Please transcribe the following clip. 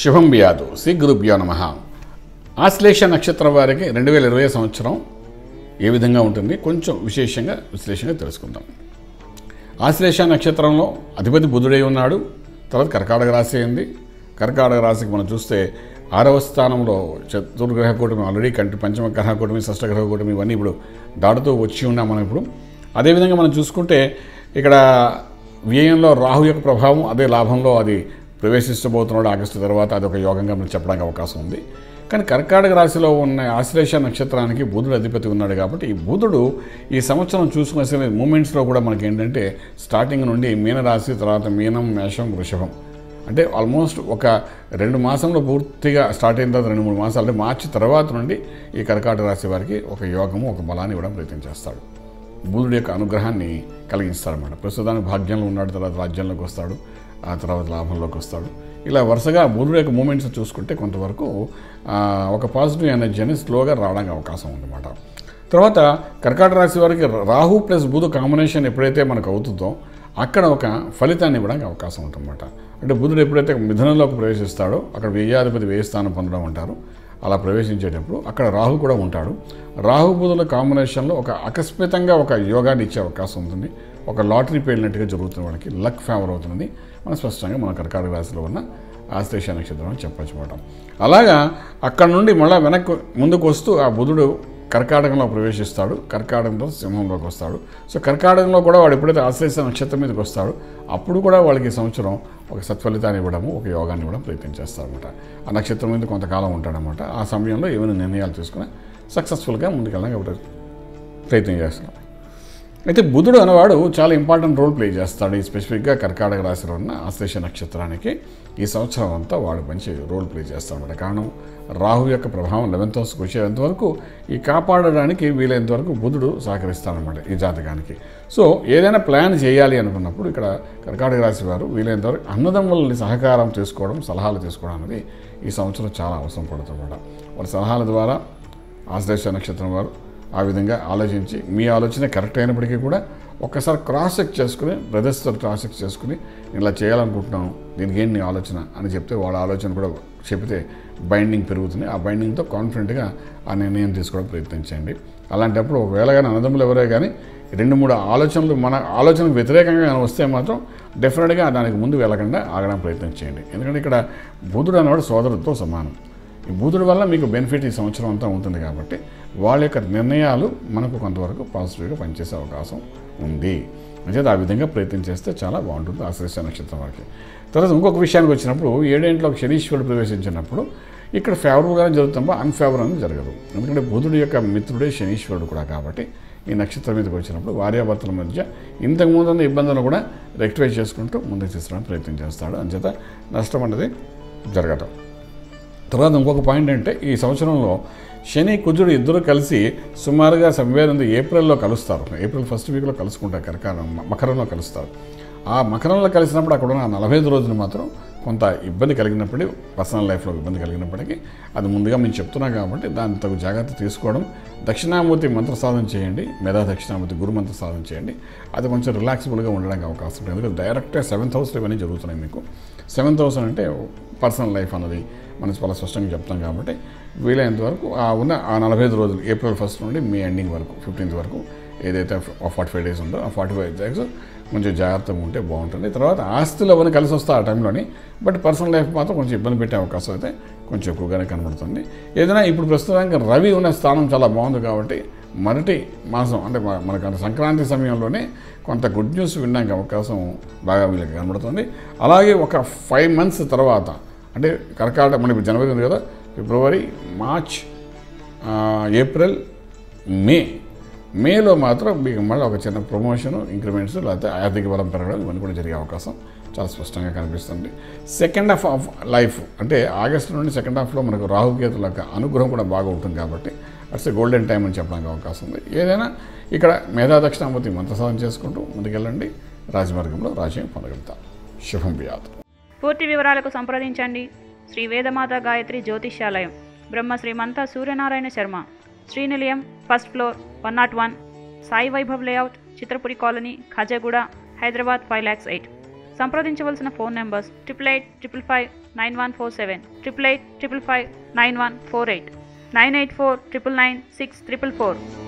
శుభం బియాదు శ్రీ గురుభ్యో నమ. ఆశ్లేష నక్షత్రం వారికి రెండు వేల ఇరవై సంవత్సరం ఏ విధంగా ఉంటుంది? కొంచెం విశేషంగా విశ్లేషంగా తెలుసుకుందాం. ఆశ్లేష నక్షత్రంలో అధిపతి బుధుడై ఉన్నాడు. తర్వాత కర్కాటక రాశి అయింది. కర్కాటక రాశికి మనం చూస్తే ఆరవ స్థానంలో చతుర్గ్రహ కూటమి ఆల్రెడీ కంటి పంచమ గ్రహ కూటమి షష్టగ్రహ కూటమి ఇవన్నీ ఇప్పుడు దాటుతూ వచ్చి ఉన్నాం మనం ఇప్పుడు. అదేవిధంగా మనం చూసుకుంటే ఇక్కడ వ్యయంలో రాహు యొక్క ప్రభావం అదే లాభంలో అది ప్రవేశిస్తబోతున్నాడు ఆగస్టు తర్వాత అది ఒక యోగంగా మనం చెప్పడానికి అవకాశం ఉంది. కానీ కర్కాటక రాశిలో ఉన్న ఆశ్లేష నక్షత్రానికి బుధుడు అధిపతి ఉన్నాడు కాబట్టి ఈ బుధుడు ఈ సంవత్సరం చూసుకునే మూమెంట్స్లో కూడా మనకి ఏంటంటే స్టార్టింగ్ నుండి మీనరాశి తర్వాత మీనం మేషం వృషభం. అంటే ఆల్మోస్ట్ ఒక రెండు మాసంలో పూర్తిగా స్టార్ట్ అయిన తర్వాత రెండు మూడు మాసాలు అంటే మార్చి తర్వాత నుండి ఈ కర్కాటక రాశి వారికి ఒక యోగము ఒక బలాన్ని ఇవ్వడం ప్రయత్నం చేస్తాడు. బుధుడి యొక్క అనుగ్రహాన్ని కలిగిస్తాడనమాట ప్రస్తుతానికి భాగ్యంలో ఉన్నాడు తర్వాత రాజ్యంలోకి వస్తాడు. ఆ తర్వాత లాభంలోకి వస్తాడు. ఇలా వరుసగా బుధుడు యొక్క మూమెంట్స్ చూసుకుంటే కొంతవరకు ఒక పాజిటివ్ ఎనర్జీ అనేది స్లోగా రావడానికి అవకాశం ఉందన్నమాట. తర్వాత కర్కాట రాశి వారికి రాహు ప్లస్ బుధు కాంబినేషన్ ఎప్పుడైతే మనకు అవుతుందో అక్కడ ఒక ఫలితాన్ని ఇవ్వడానికి అవకాశం ఉంటుందన్నమాట అంటే బుధుడు ఎప్పుడైతే మిథునంలోకి ప్రవేశిస్తాడో అక్కడ వ్యయాధిపతి వ్యయ స్థానం పొందడం అంటారు. అలా ప్రవేశించేటప్పుడు అక్కడ రాహు కూడా ఉంటాడు. రాహు బుధుల కాంబినేషన్లో ఒక అకస్మితంగా ఒక యోగాన్ని ఇచ్చే అవకాశం ఉంటుంది. ఒక లాటరీ పేలినట్టుగా జరుగుతున్న వాళ్ళకి లక్ ఫేవర్ అవుతుంది మనం స్పష్టంగా మన కర్కాటక రాశిలో ఉన్న ఆశ్లేష నక్షత్రం అని చెప్పచ్చు మాట. అలాగా అక్కడ నుండి మళ్ళీ వెనక్కి ముందుకు వస్తూ ఆ బుధుడు కర్కాటకంలో ప్రవేశిస్తాడు. కర్కాటకంలో సింహంలోకి వస్తాడు. సో కర్కాటకంలో కూడా వాడు ఎప్పుడైతే ఆశ్లేష నక్షత్రం మీదకి వస్తాడు అప్పుడు కూడా వాళ్ళకి సంవత్సరం ఒక సత్ఫలితాన్ని ఇవ్వడము ఒక యోగాన్ని ఇవ్వడం ప్రయత్నం చేస్తారనమాట ఆ నక్షత్రం మీద కొంతకాలం ఉంటాడనమాట ఆ సమయంలో ఏమైనా నిర్ణయాలు తీసుకుని సక్సెస్ఫుల్గా ముందుకెళ్ళడానికి ప్రయత్నం చేస్తున్నాం అయితే బుధుడు అనేవాడు చాలా ఇంపార్టెంట్ రోల్ ప్లే చేస్తాడు. ఈ స్పెసిఫిక్గా కర్కాటక రాశిలో ఉన్న ఆశ్లేష నక్షత్రానికి ఈ సంవత్సరం అంతా వాడు మంచి రోల్ ప్లే చేస్తాడు కారణం రాహు యొక్క ప్రభావం లెవెన్త్ హౌస్కి వచ్చేంత వరకు ఈ కాపాడడానికి వీలైనంత వరకు బుధుడు సహకరిస్తాడనమాట ఈ జాతకానికి. సో ఏదైనా ప్లాన్ చేయాలి అనుకున్నప్పుడు ఇక్కడ కర్కాటక రాశి వారు వీలైనంత వరకు అన్నదమ్ములని సహకారం తీసుకోవడం సలహాలు తీసుకోవడం అనేది ఈ సంవత్సరం చాలా అవసరం పడుతుందన్నమాట. వాళ్ళ సలహాల ద్వారా ఆశ్లేష నక్షత్రం వారు ఆ విధంగా ఆలోచించి మీ ఆలోచన కరెక్ట్ అయినప్పటికీ కూడా ఒక్కసారి క్రాస్ చెక్ చేసుకుని బ్రదర్స్తో క్రాస్ చెక్ చేసుకుని ఇలా చేయాలనుకుంటున్నాను దీనికి ఏంటి ఆలోచన? అని చెప్తే వాళ్ళ ఆలోచన కూడా చెబితే బైండింగ్ పెరుగుతుంది. ఆ బైండింగ్తో కాన్ఫిడెంట్గా ఆ నిర్ణయం తీసుకోవడం ప్రయత్నించండి అలాంటప్పుడు ఒకవేళ కానీ అన్నదమ్ములు ఎవరే కానీ రెండు మూడు ఆలోచనలు మన ఆలోచనకు వ్యతిరేకంగా కానీ వస్తే మాత్రం డెఫినెట్గా దానికి ముందు వెళ్ళకుండా ఆగడానికి ప్రయత్నం చేయండి. ఎందుకంటే ఇక్కడ బుధుడు అన్నవాడు సోదరుడితో సమానం. ఈ బుధుడి వల్ల మీకు బెనిఫిట్ ఈ సంవత్సరం అంతా ఉంటుంది కాబట్టి వాళ్ళ యొక్క నిర్ణయాలు మనకు కొంతవరకు పాజిటివ్గా పనిచేసే అవకాశం ఉంది. అంచేది ఆ విధంగా ప్రయత్నం చేస్తే చాలా బాగుంటుంది ఆశ్రయిష్ట నక్షత్రం వారికి. తర్వాత ఇంకొక విషయానికి వచ్చినప్పుడు ఏడేంట్లో శనీశ్వరుడు ప్రవేశించినప్పుడు ఇక్కడ ఫేవరబుల్గానే జరుగుతుందో అన్ఫేవర్ అని జరగదు. ఎందుకంటే బుధుడు యొక్క మిత్రుడే శనీశ్వరుడు కూడా కాబట్టి ఈ నక్షత్రం మీదకి వచ్చినప్పుడు భార్యాభర్తల మధ్య ఇంతకుముందు ఉన్న ఇబ్బందులు కూడా రెక్టిఫై చేసుకుంటూ ముందుకు తీసుకోవడానికి ప్రయత్నం చేస్తాడు. అంచేత నష్టం అనేది జరగటం తర్వాత ఇంకొక పాయింట్ అంటే ఈ సంవత్సరంలో శని కుజుడు ఇద్దరు కలిసి సుమారుగా సంవేదన ఏప్రిల్లో కలుస్తారు. ఏప్రిల్ ఫస్ట్ వీక్లో కలుసుకుంటారు కరకాలం మకరంలో కలుస్తారు. ఆ మకరంలో కలిసినప్పుడు అక్కడ ఉన్న నలభై ఐదు రోజులు మాత్రం కొంత ఇబ్బంది కలిగినప్పటికీ పర్సనల్ లైఫ్లో ఇబ్బంది కలిగినప్పటికీ అది ముందుగా మేము చెప్తున్నాం కాబట్టి దాని తగు జాగ్రత్త తీసుకోవడం. దక్షిణామూర్తి మంత్ర సాధన చేయండి మెదా దక్షిణామూర్తి గురు మంత్ర సాధన చేయండి. అది కొంచెం రిలాక్సిబుల్గా ఉండడానికి అవకాశం ఉంటుంది ఎందుకంటే డైరెక్ట్గా సెవెంత్ హౌస్లో ఇవన్నీ జరుగుతున్నాయి మీకు. సెవెంత్ హౌస్ అంటే పర్సనల్ లైఫ్ అన్నది మనం చాలా స్పష్టంగా చెప్తాం కాబట్టి వీలైనంత వరకు ఆ ఉన్న ఆ నలభై ఐదు రోజులు ఏప్రిల్ ఫస్ట్ నుండి మే ఎండింగ్ వరకు ఫిఫ్టీన్త్ వరకు ఏదైతే ఫార్టీ ఫైవ్ డేస్ ఉందో ఆ ఫార్టీ ఫైవ్ డేస్ కొంచెం జాగ్రత్తగా ఉంటే బాగుంటుంది. తర్వాత ఆస్తులు అవన్నీ కలిసి వస్తాయి ఆ టైంలోని బట్ పర్సనల్ లైఫ్ మాత్రం కొంచెం ఇబ్బంది పెట్టే అవకాశం అయితే కొంచెం ఎక్కువగానే కనబడుతుంది. ఏదైనా ఇప్పుడు ప్రస్తుతానికి రవి ఉన్న స్థానం చాలా బాగుంది కాబట్టి మొదటి మాసం అంటే మనకు అంటే సంక్రాంతి సమయంలోనే కొంత గుడ్ న్యూస్ వినడానికి అవకాశం బాగా వీళ్ళకి కనబడుతుంది. అలాగే ఒక ఫైవ్ మంత్స్ తర్వాత అంటే కర్కాటక మన జనవరి ఉంది కదా ఫిబ్రవరి మార్చ్ ఏప్రిల్ మే. మేలో మాత్రం మీకు మళ్ళీ ఒక చిన్న ప్రమోషన్ ఇంక్రిమెంట్స్ లేకపోతే ఆర్థిక బలం పెరగడం ఇవన్నీ కూడా జరిగే అవకాశం చాలా స్పష్టంగా కనిపిస్తుంది. సెకండ్ హాఫ్ ఆఫ్ లైఫ్ అంటే ఆగస్టు నుండి సెకండ్ హాఫ్లో మనకు రాహుకేతుల యొక్క అనుగ్రహం కూడా బాగా ఉంటుంది కాబట్టి అట్స్ గోల్డెన్ టైం అని చెప్పడానికి అవకాశం ఉంది. ఏదైనా ఇక్కడ మేధా దక్షిణామూర్తి మంత్రసాధన చేసుకుంటూ ముందుకెళ్ళండి. రాజమార్గంలో రాజ్యం పొందగలుగుతాం. శుభం వ్యాధి. పూర్తి వివరాలకు సంప్రదించండి. Sri Vedamata Gayatri Jyotishyalayam. Brahma Srimanta Suryanarayana Sharma. Srinilayam first floor one not one Sai Vaibhav layout Chitrapuri colony Khajaguda Hyderabad five lakhs eight. సంప్రదించవలసిన phone numbers triple eight triple five nine one four seven triple eight triple five nine one four eight 984 999 6444.